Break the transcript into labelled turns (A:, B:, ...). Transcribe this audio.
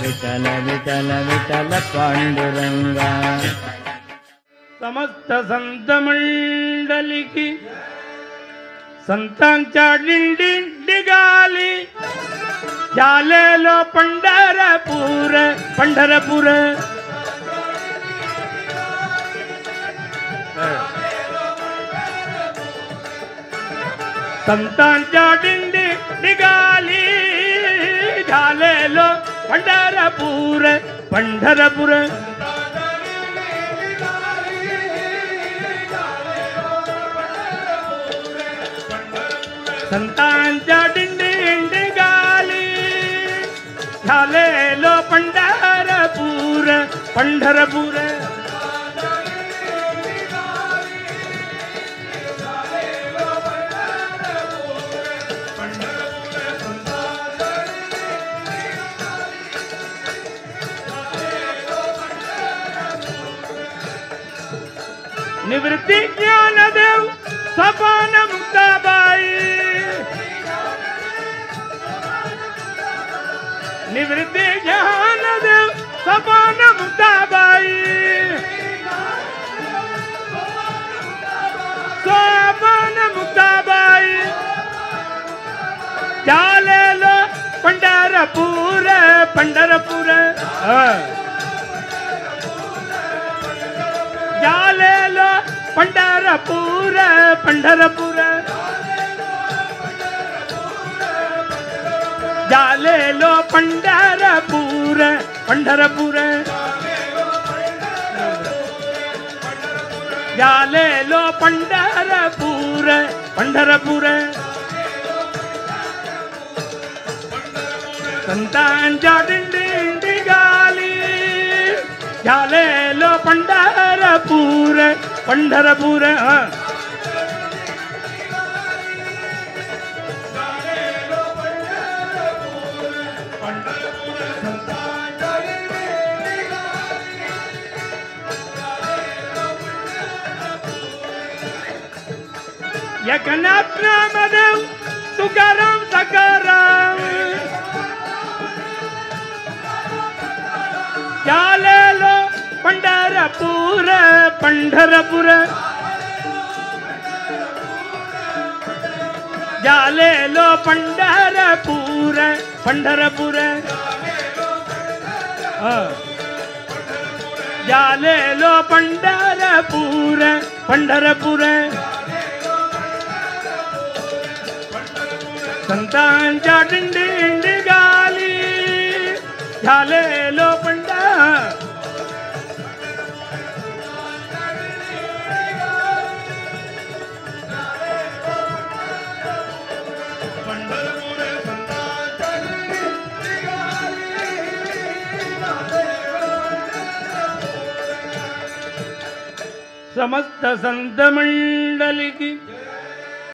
A: विठल विठल विठल पांडुरंगा
B: समस्त संत मंडळी संतांच्या दिंडी निघाली झालेलो पंढरपूर पंढरपूर संतांच्या दिंडी निघाली झालेलो पंढरपूर पंढरपूर। संतांच्या दिंडी निघाली झालेलो पंढरपूर पंढरपूर। निवृत्ती ज्ञानदेव सपान मुक्ताबाई निवृत्ती ज्ञानदेव सपान मुक्ताबाई सपान मुक्ताबाई चालेलो पंढरपूर पंढरपूर हा. पंढरपूर झालेलो पंढरपूर पंढरपूर। झालेलो पंढरपूर पंढरपूर। संतांच्या दिंडी निघाली झालेलो पंढरपूर पंढरपूर हं. एकनाथ नामदेव तुकाराम सकाराम। चालेलो पंढरपूर पंढरपूर। झालेलो पंढरपूर पंढरपूर। हं. झालेलो पंढरपूर पंढरपूर। संतांच्या दिंडी निघाली झालेलो पंढर समस्त संत मंडल की